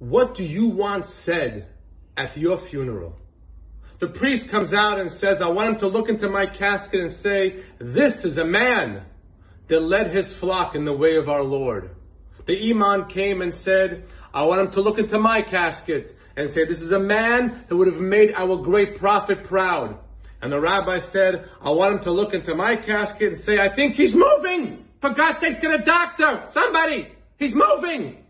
What do you want said at your funeral? The priest comes out and says, I want him to look into my casket and say, This is a man that led his flock in the way of our Lord. The imam came and said, I want him to look into my casket and say, This is a man that would have made our great prophet proud. And the rabbi said, I want him to look into my casket and say, I think he's moving. For God's sakes, get a doctor. Somebody. He's moving.